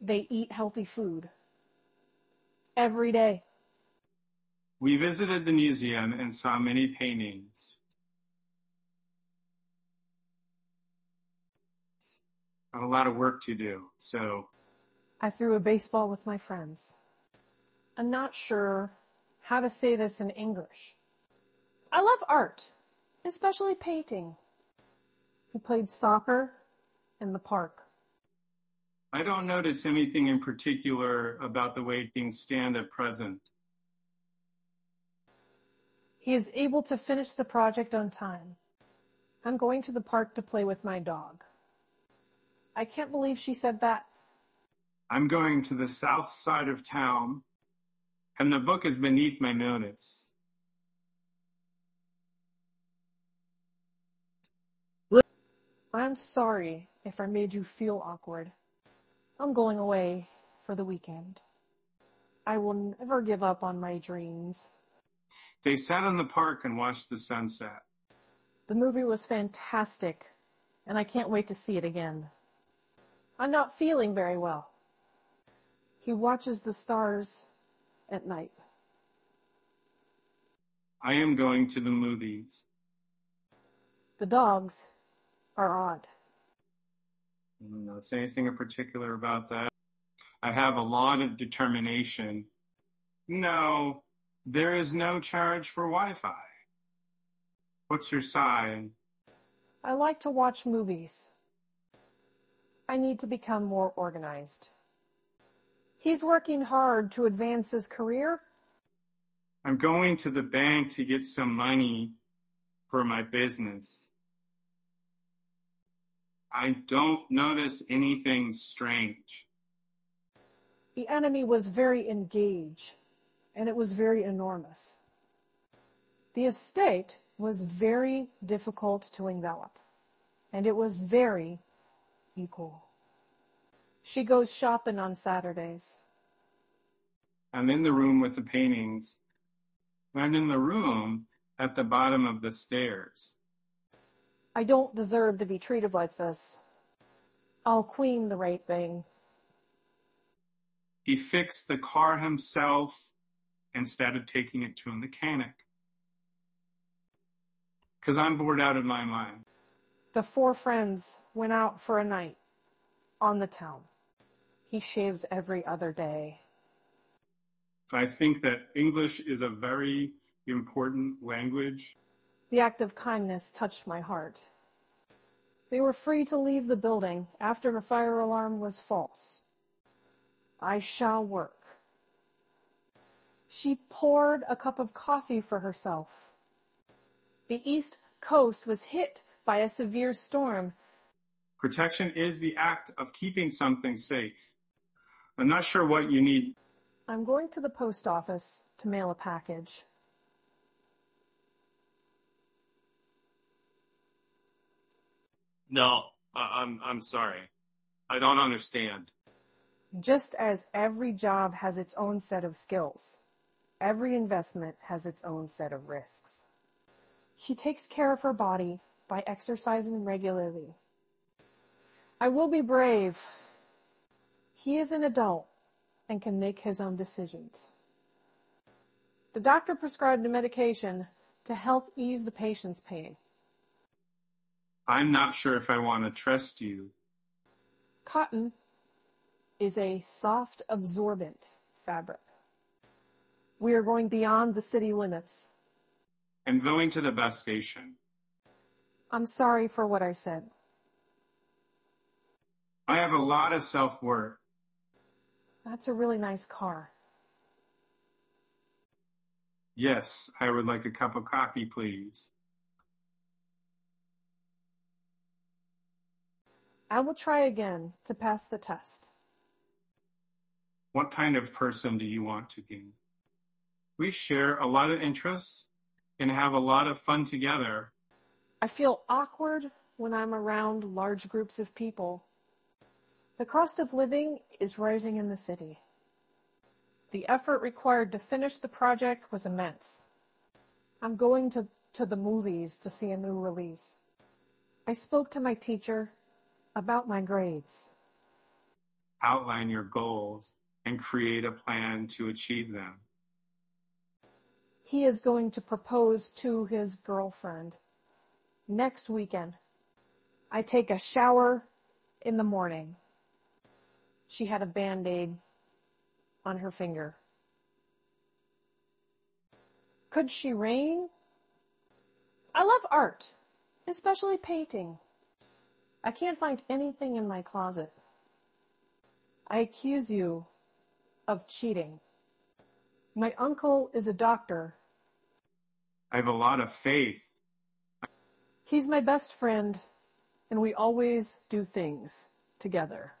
They eat healthy food every day. We visited the museum and saw many paintings. I have a lot of work to do, so I threw a baseball with my friends. I'm not sure how to say this in English. I love art, especially painting. We played soccer in the park. I don't notice anything in particular about the way things stand at present. He is able to finish the project on time. I'm going to the park to play with my dog. I can't believe she said that. I'm going to the south side of town, and the book is beneath my notice. I'm sorry if I made you feel awkward. I'm going away for the weekend. I will never give up on my dreams. They sat in the park and watched the sunset. The movie was fantastic, and I can't wait to see it again. I'm not feeling very well. He watches the stars at night. I am going to the movies. The dogs are odd. I don't know, say anything in particular about that. I have a lot of determination. No, there is no charge for Wi-Fi. What's your sign? I like to watch movies. I need to become more organized. He's working hard to advance his career. I'm going to the bank to get some money for my business. I don't notice anything strange. The enemy was very engaged, and it was very enormous. The estate was very difficult to envelop, and it was very equal. She goes shopping on Saturdays. I'm in the room with the paintings. I'm in the room at the bottom of the stairs. I don't deserve to be treated like this. I'll queen the right thing. He fixed the car himself instead of taking it to a mechanic. Because I'm bored out of my mind. The four friends went out for a night on the town. He shaves every other day. I think that English is a very important language. The act of kindness touched my heart. They were free to leave the building after the fire alarm was false. I shall work. She poured a cup of coffee for herself. The East Coast was hit by a severe storm. Protection is the act of keeping something safe. I'm not sure what you need. I'm going to the post office to mail a package. No, I'm, I'm sorry. I don't understand. Just as every job has its own set of skills, every investment has its own set of risks. She takes care of her body by exercising regularly. I will be brave. He is an adult and can make his own decisions. The doctor prescribed a medication to help ease the patient's pain. I'm not sure if I want to trust you. Cotton is a soft, absorbent fabric. We are going beyond the city limits. I'm going to the bus station. I'm sorry for what I said. I have a lot of self-worth. That's a really nice car. Yes, I would like a cup of coffee, please. I will try again to pass the test. What kind of person do you want to be? We share a lot of interests and have a lot of fun together. I feel awkward when I'm around large groups of people. The cost of living is rising in the city. The effort required to finish the project was immense. I'm going to, to the movies to see a new release. I spoke to my teacher about my grades. outline your goals, and create a plan to achieve them. He is going to propose to his girlfriend next weekend. I take a shower in the morning. She had a band aid on her finger. Could she rain? I love art, especially painting. I can't find anything in my closet. I accuse you of cheating. My uncle is a doctor. I have a lot of faith. He's my best friend, and we always do things together.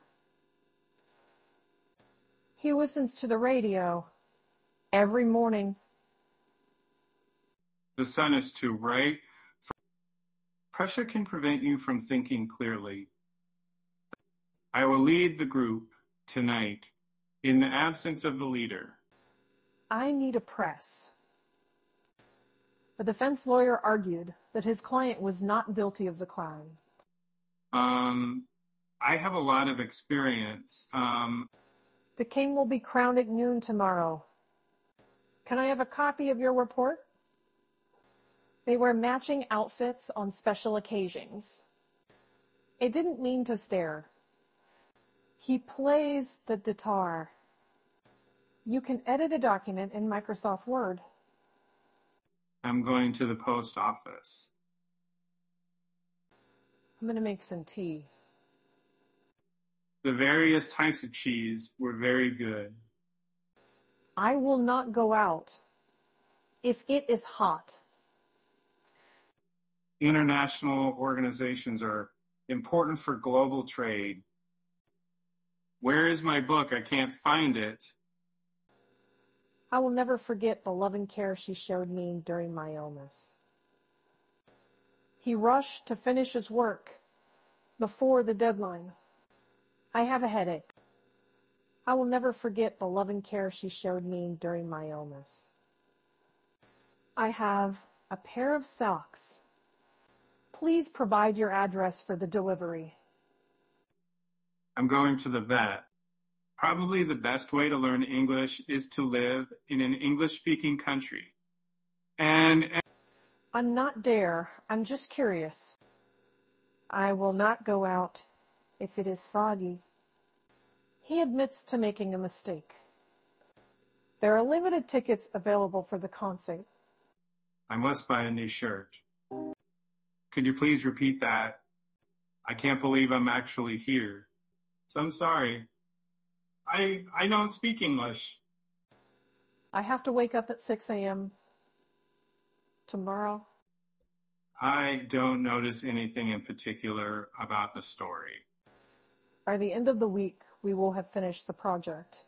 He listens to the radio every morning. The sun is too bright. Pressure can prevent you from thinking clearly. I will lead the group tonight in the absence of the leader. I need a press. The defense lawyer argued that his client was not guilty of the crime. Um, I have a lot of experience. Um, The king will be crowned at noon tomorrow. Can I have a copy of your report? They wear matching outfits on special occasions. It didn't mean to stare. He plays the guitar. You can edit a document in Microsoft Word. I'm going to the post office. I'm going to make some tea. The various types of cheese were very good. I will not go out if it is hot. International organizations are important for global trade. Where is my book? I can't find it. I will never forget the loving care she showed me during my illness. He rushed to finish his work before the deadline. I have a headache. I will never forget the loving care she showed me during my illness. I have a pair of socks. Please provide your address for the delivery. I'm going to the vet. Probably the best way to learn English is to live in an English speaking country. And, and I'm not dare. I'm just curious. I will not go out if it is foggy. He admits to making a mistake. There are limited tickets available for the concert. I must buy a new shirt. Could you please repeat that? I can't believe I'm actually here. So I'm sorry. I, I don't speak English. I have to wake up at 6 a.m. tomorrow. I don't notice anything in particular about the story. By the end of the week, we will have finished the project.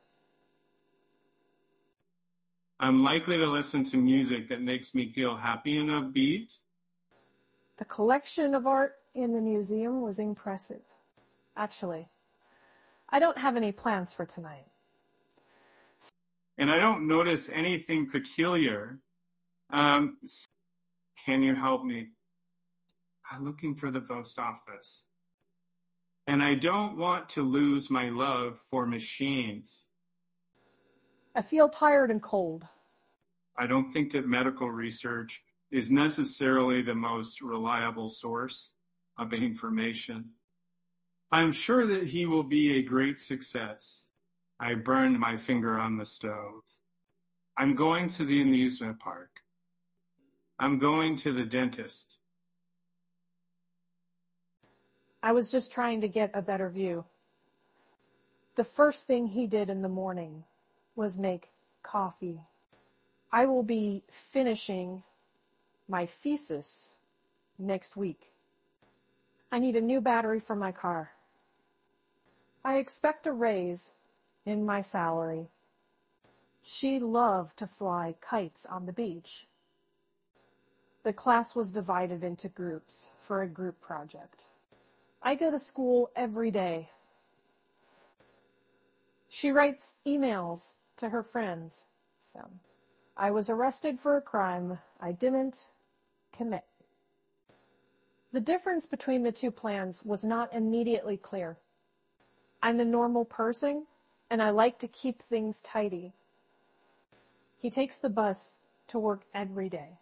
I'm likely to listen to music that makes me feel happy and upbeat. The collection of art in the museum was impressive. Actually, I don't have any plans for tonight. And I don't notice anything peculiar. Um, can you help me? I'm looking for the post office. And I don't want to lose my love for machines. I feel tired and cold. I don't think that medical research is necessarily the most reliable source of information. I'm sure that he will be a great success. I burned my finger on the stove. I'm going to the amusement park. I'm going to the dentist. I was just trying to get a better view. The first thing he did in the morning was make coffee. I will be finishing my thesis next week. I need a new battery for my car. I expect a raise in my salary. She loved to fly kites on the beach. The class was divided into groups for a group project. I go to school every day. She writes emails to her friends. I was arrested for a crime I didn't commit. The difference between the two plans was not immediately clear. I'm a normal person and I like to keep things tidy. He takes the bus to work every day.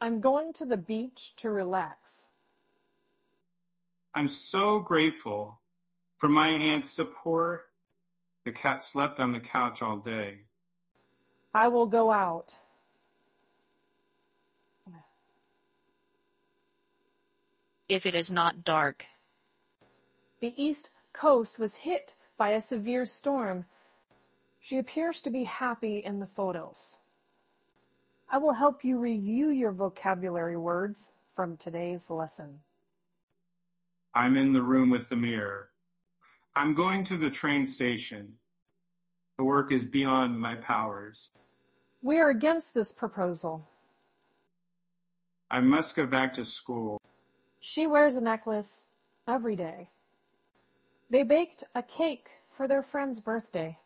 I'm going to the beach to relax. I'm so grateful for my aunt's support. The cat slept on the couch all day. I will go out. If it is not dark. The east coast was hit by a severe storm. She appears to be happy in the photos. I will help you review your vocabulary words from today's lesson. I'm in the room with the mirror. I'm going to the train station. The work is beyond my powers. We are against this proposal. I must go back to school. She wears a necklace every day. They baked a cake for their friend's birthday.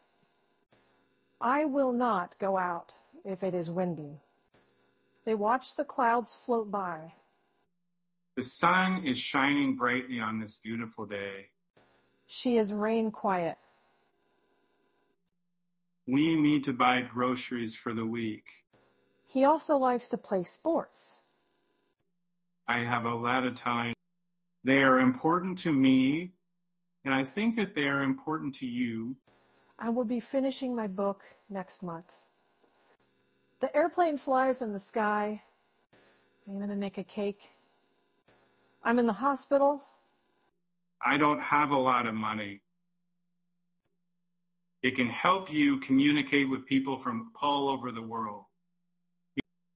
I will not go out if it is windy. They watch the clouds float by. The sun is shining brightly on this beautiful day. She is rain quiet. We need to buy groceries for the week. He also likes to play sports. I have a lot of time. They are important to me, and I think that they are important to you. I will be finishing my book next month. The airplane flies in the sky. I'm going to make a cake. I'm in the hospital. I don't have a lot of money. It can help you communicate with people from all over the world.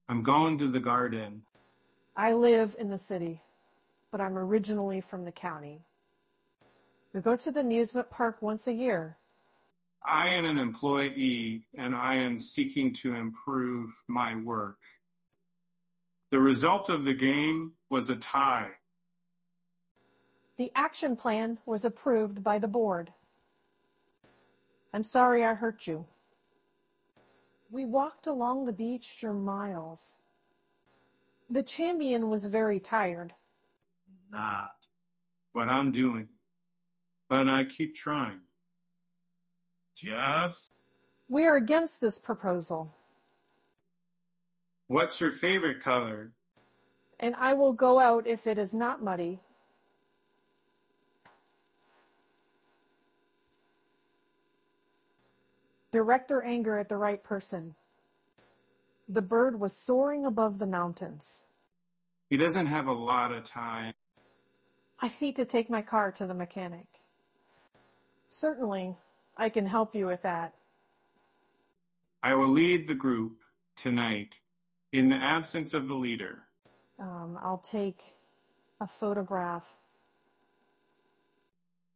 I'm going to the garden. I live in the city, but I'm originally from the county. We go to the amusement park once a year. I am an employee and I am seeking to improve my work. The result of the game was a tie. The action plan was approved by the board. I'm sorry I hurt you. We walked along the beach for miles. The champion was very tired. Not what I'm doing, but I keep trying. Just We are against this proposal, what's your favorite color? and I will go out if it is not muddy. Direct their anger at the right person. The bird was soaring above the mountains. He doesn't have a lot of time. I need to take my car to the mechanic. Certainly, I can help you with that. I will lead the group tonight in the absence of the leader. Um, I'll take a photograph.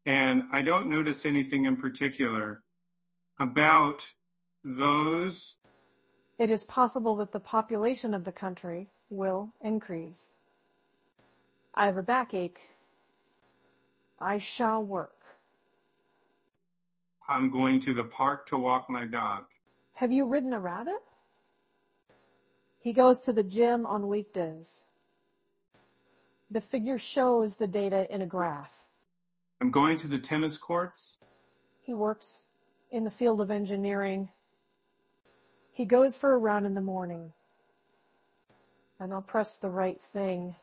And I don't notice anything in particular about those. It is possible that the population of the country will increase. I have a backache. I shall work. I'm going to the park to walk my dog. Have you ridden a rabbit? He goes to the gym on weekdays. The figure shows the data in a graph. I'm going to the tennis courts. He works in the field of engineering. He goes for a run in the morning. And I'll press the right thing.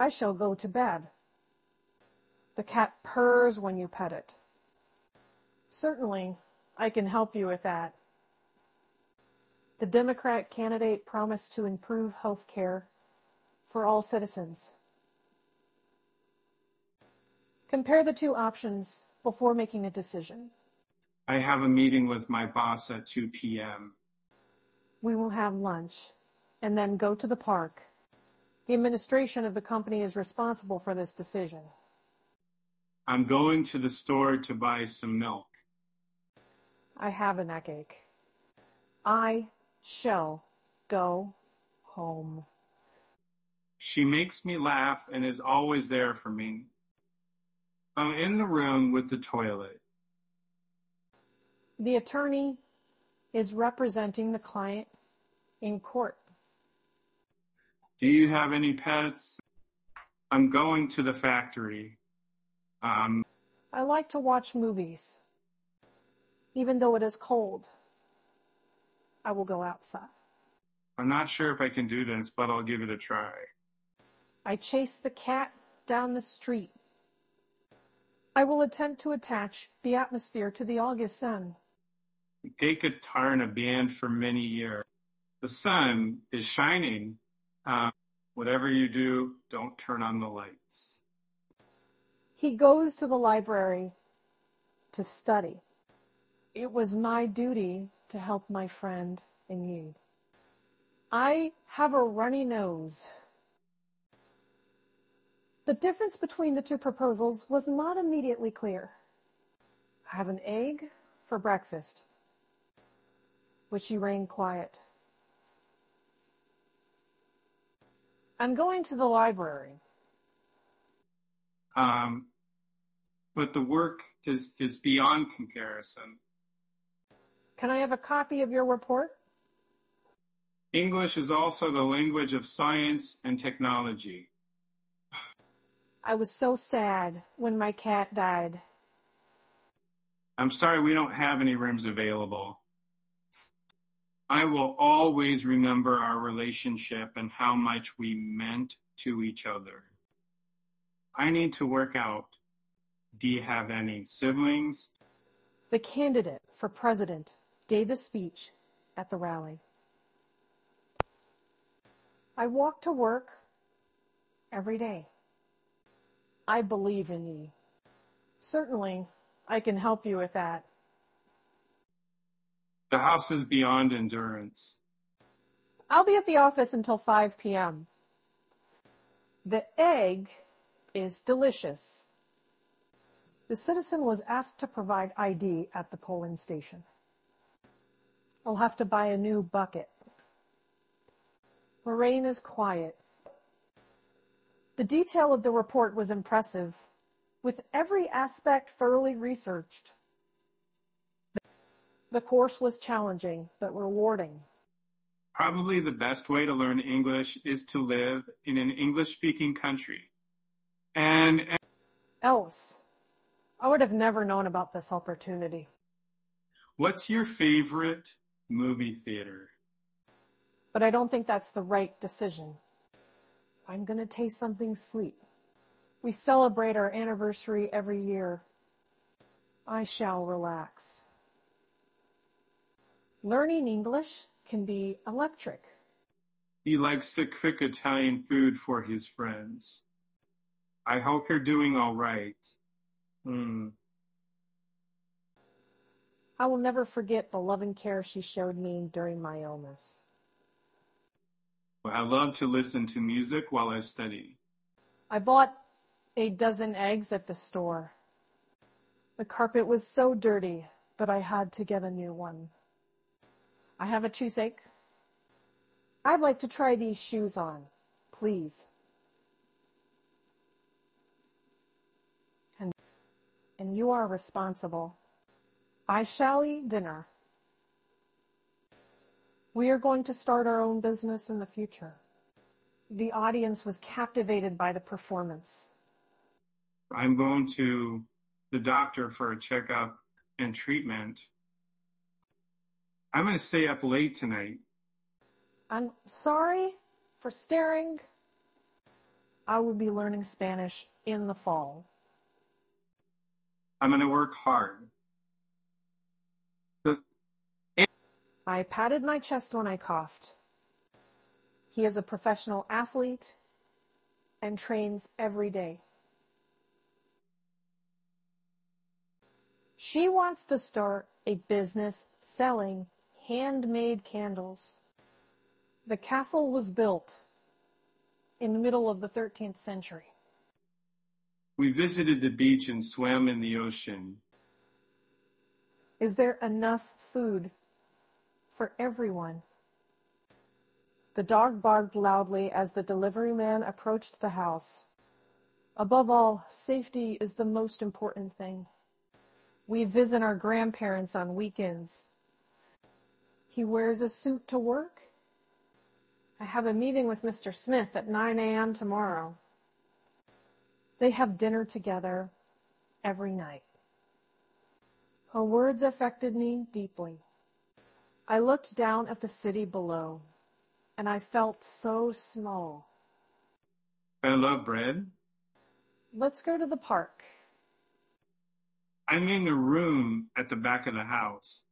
I shall go to bed. The cat purrs when you pet it. Certainly, I can help you with that. The Democrat candidate promised to improve health care for all citizens. Compare the two options before making a decision. I have a meeting with my boss at 2 p.m. We will have lunch and then go to the park. The administration of the company is responsible for this decision. I'm going to the store to buy some milk. I have a neck ache. I shall go home. She makes me laugh and is always there for me. I'm in the room with the toilet. The attorney is representing the client in court. Do you have any pets? I'm going to the factory. Um, I like to watch movies. Even though it is cold, I will go outside. I'm not sure if I can do this, but I'll give it a try. I chase the cat down the street. I will attempt to attach the atmosphere to the August sun. Played guitar in a band for many years. The sun is shining. Uh, whatever you do, don't turn on the lights. He goes to the library to study. It was my duty to help my friend in need. I have a runny nose. The difference between the two proposals was not immediately clear. I have an egg for breakfast, which she rang quiet. I'm going to the library. Um, but the work is, is beyond comparison. Can I have a copy of your report? English is also the language of science and technology. I was so sad when my cat died. I'm sorry we don't have any rooms available. I will always remember our relationship and how much we meant to each other. I need to work out. Do you have any siblings? The candidate for president gave a speech at the rally. I walk to work every day. I believe in you. Certainly, I can help you with that. The house is beyond endurance. I'll be at the office until 5 p.m. The egg is delicious. The citizen was asked to provide ID at the polling station. I'll have to buy a new bucket. Lorraine is quiet. The detail of the report was impressive, with every aspect thoroughly researched. The course was challenging, but rewarding. Probably the best way to learn English is to live in an English speaking country. And, and Else, I would have never known about this opportunity. what's your favorite movie theater? But I don't think that's the right decision. I'm gonna taste something sweet. We celebrate our anniversary every year. I shall relax. Learning English can be electric. He likes to cook Italian food for his friends. I hope you're doing all right. Hmm. I will never forget the loving care she showed me during my illness. Well, I love to listen to music while I study. I bought a dozen eggs at the store. The carpet was so dirty, but I had to get a new one. I have a toothache. I'd like to try these shoes on, please. And, and you are responsible. I shall eat dinner. We are going to start our own business in the future. The audience was captivated by the performance. I'm going to the doctor for a checkup and treatment. I'm going to stay up late tonight. I'm sorry for staring. I will be learning Spanish in the fall. I'm going to work hard. I patted my chest when I coughed. He is a professional athlete and trains every day. She wants to start a business selling handmade candles. The castle was built in the middle of the 13th century. we visited the beach and swam in the ocean. Is there enough food for everyone? The dog barked loudly as the delivery man approached the house. Above all, safety is the most important thing. We visit our grandparents on weekends. He wears a suit to work. I have a meeting with Mr. Smith at 9 a.m. tomorrow. They have dinner together every night. Her words affected me deeply. I looked down at the city below, and I felt so small. I love bread. Let's go to the park. I'm in the room at the back of the house.